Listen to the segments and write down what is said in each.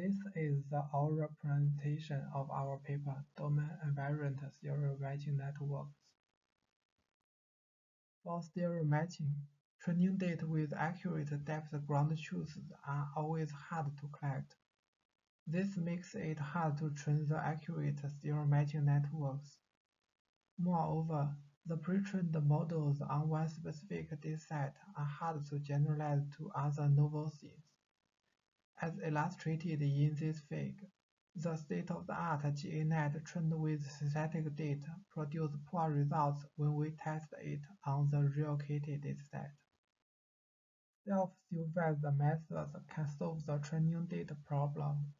This is the oral representation of our paper Domain Invariant Stereo Matching Networks. For stereo matching, training data with accurate depth ground truths are always hard to collect. This makes it hard to train the accurate stereo matching networks. Moreover, the pre-trained models on one specific dataset are hard to generalize to other novel scenes. As illustrated in this figure, the state-of-the-art GANet trained with synthetic data produced poor results when we test it on the real-KITTI dataset. Self-supervised methods can solve the training data problem,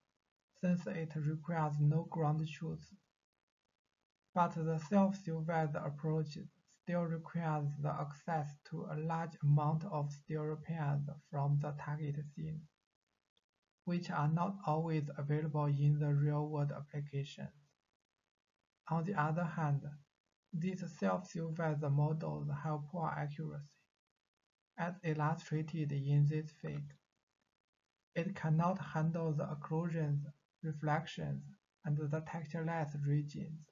since it requires no ground truth. But the self-supervised approach still requires the access to a large amount of stereo pairs from the target scene which are not always available in the real-world applications. On the other hand, these self-supervised models have poor accuracy, as illustrated in this figure. It cannot handle the occlusions, reflections, and the textureless regions.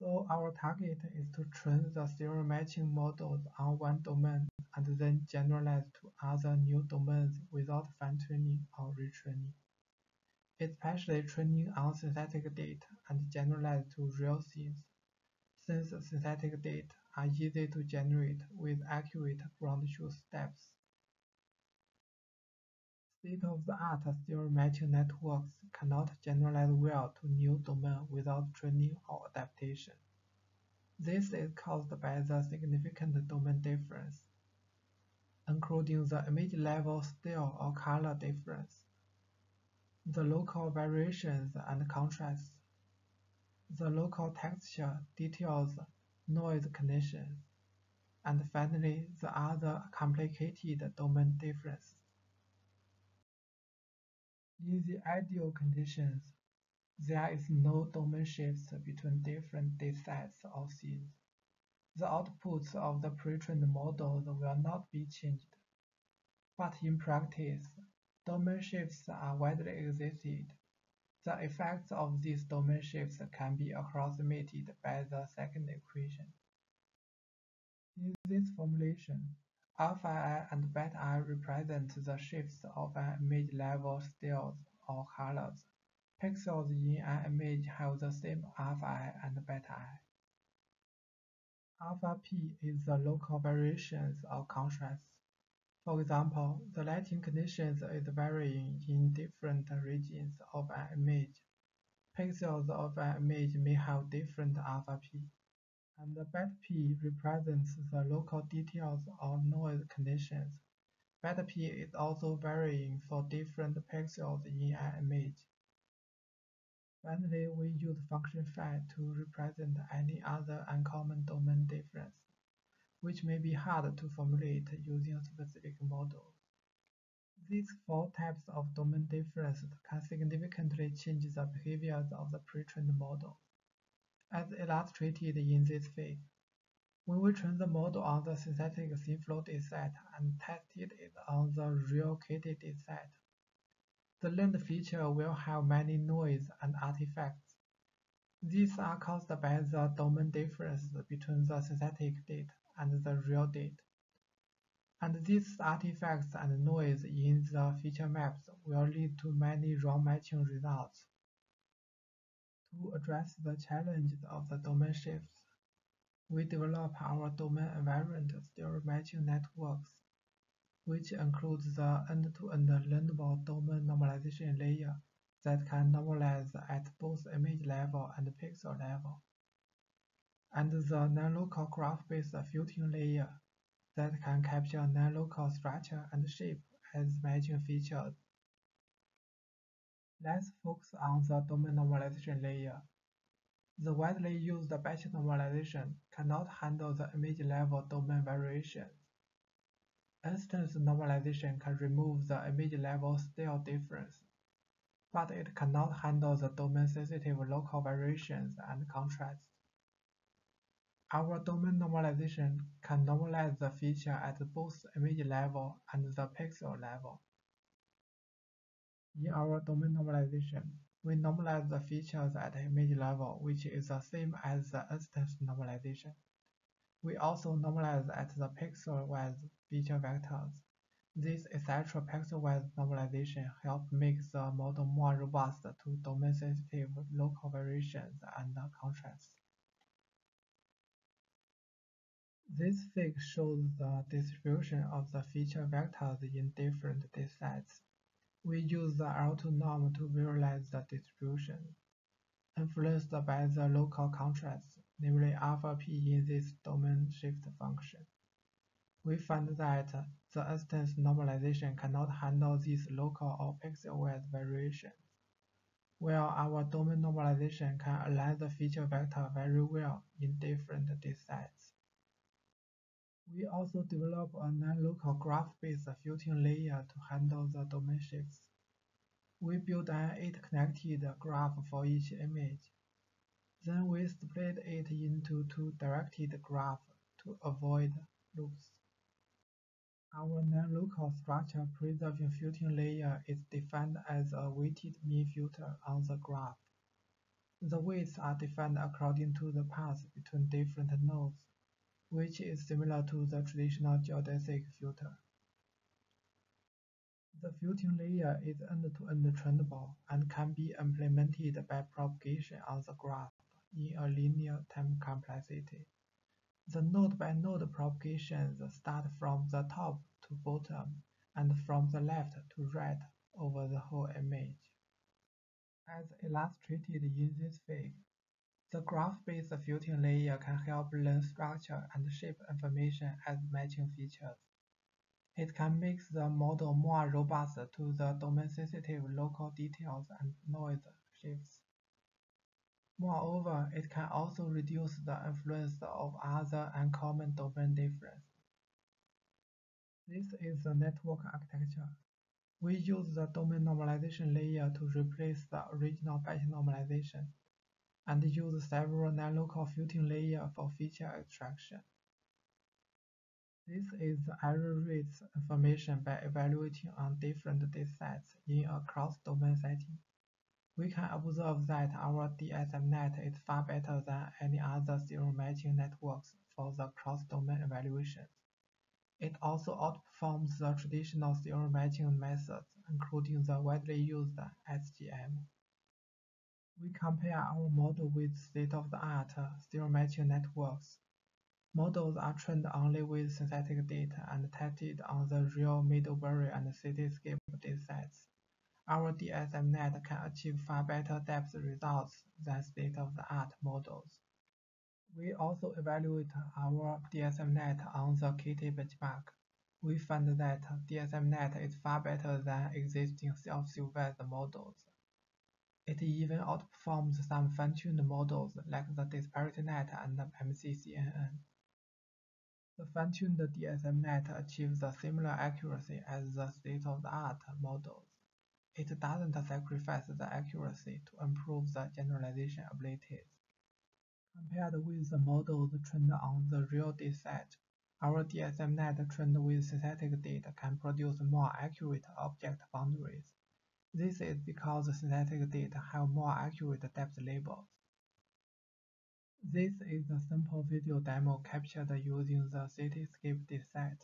So our target is to train the stereo matching models on one domain and then generalize to other new domains without fine-tuning or retraining, especially training on synthetic data and generalize to real scenes, since synthetic data are easy to generate with accurate ground truth steps. State-of-the-art stereo matching networks cannot generalize well to new domain without training or adaptation. This is caused by the significant domain difference including the image level style or color difference, the local variations and contrasts, the local texture, details, noise conditions, and finally the other complicated domain differences. In the ideal conditions, there is no domain shifts between different datasets or scenes. The outputs of the pre-trained models will not be changed. But in practice, domain shifts are widely existed. The effects of these domain shifts can be approximated by the second equation. In this formulation, alpha i and beta i represent the shifts of an image level styles or colors. Pixels in an image have the same alpha i and beta i. Alpha p is the local variations or contrasts. For example, the lighting conditions is varying in different regions of an image. Pixels of an image may have different alpha p. And the beta p represents the local details or noise conditions. Beta p is also varying for different pixels in an image. Finally, we use function phi to represent any other uncommon domain difference, which may be hard to formulate using a specific model. These four types of domain differences can significantly change the behaviors of the pre-trained model, as illustrated in this figure. When we train the model on the synthetic SceneFlow dataset and tested it on the real KITTI dataset, the learned feature will have many noise and artifacts. These are caused by the domain difference between the synthetic data and the real data. And these artifacts and noise in the feature maps will lead to many wrong matching results. To address the challenges of the domain shifts, we develop our domain invariant stereo matching networks which includes the end-to-end learnable domain normalization layer that can normalize at both image level and pixel level, and the non-local graph-based filtering layer that can capture non-local structure and shape as matching features. Let's focus on the domain normalization layer. The widely used batch normalization cannot handle the image level domain variations. Instance normalization can remove the image level style difference, but it cannot handle the domain-sensitive local variations and contrasts. Our domain normalization can normalize the feature at both image level and the pixel level. In our domain normalization, we normalize the features at image level, which is the same as the instance normalization. We also normalize at the pixel-wise feature vectors. This etc. pixel-wise normalization helps make the model more robust to domain-sensitive local variations and contrasts. This fig shows the distribution of the feature vectors in different datasets. We use the L2 norm to visualize the distribution, influenced by the local contrast, namely alpha p in this domain shift function. We find that the instance normalization cannot handle these local or pixel-wise variations, while our domain normalization can align the feature vector very well in different datasets. We also develop a non-local graph-based filtering layer to handle the domain shifts. We build an eight-connected graph for each image. Then we split it into two directed graphs to avoid loops. Our non-local structure preserving filtering layer is defined as a weighted mean filter on the graph. The weights are defined according to the path between different nodes which is similar to the traditional geodesic filter. The filtering layer is end-to-end -end trainable and can be implemented by propagation on the graph in a linear time complexity. The node-by-node -node propagations start from the top to bottom and from the left to right over the whole image. As illustrated in this figure, the graph-based filtering layer can help learn structure and shape information as matching features. It can make the model more robust to the domain-sensitive local details and noise shifts. Moreover, it can also reduce the influence of other uncommon domain differences. This is the network architecture. We use the domain normalization layer to replace the original batch normalization and use several non-local filtering layers for feature extraction. This is the error rates information by evaluating on different datasets in a cross-domain setting. We can observe that our DSMNet is far better than any other stereo matching networks for the cross-domain evaluations. It also outperforms the traditional stereo matching methods, including the widely used SGM. We compare our model with state-of-the-art stereo matching networks. Models are trained only with synthetic data and tested on the real Middlebury and Cityscape datasets. Our DSMNet can achieve far better depth results than state-of-the-art models. We also evaluate our DSMNet on the KITTI benchmark. We find that DSMNet is far better than existing self-supervised models. It even outperforms some fine-tuned models like the DisparityNet and MCCNN. The fine-tuned DSMNet achieves a similar accuracy as the state-of-the-art models. It doesn't sacrifice the accuracy to improve the generalization abilities. Compared with the models trained on the real dataset, our DSMNet trained with synthetic data can produce more accurate object boundaries. This is because synthetic data have more accurate depth labels. This is a simple video demo captured using the Cityscape dataset.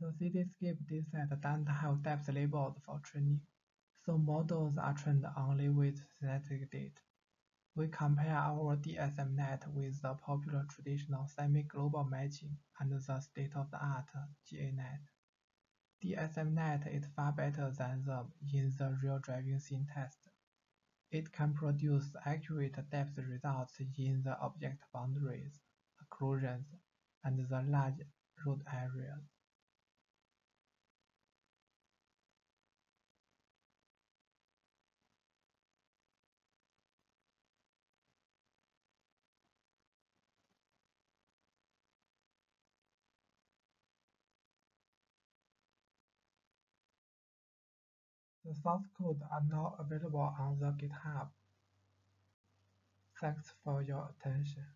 The Cityscape dataset doesn't have depth labels for training, so models are trained only with synthetic data. We compare our DSMNet with the popular traditional semi-global matching and the state-of-the-art GANet. DSMNet is far better than them in the real driving scene test. It can produce accurate depth results in the object boundaries, occlusions, and the large road areas. The source code are now available on the GitHub. Thanks for your attention.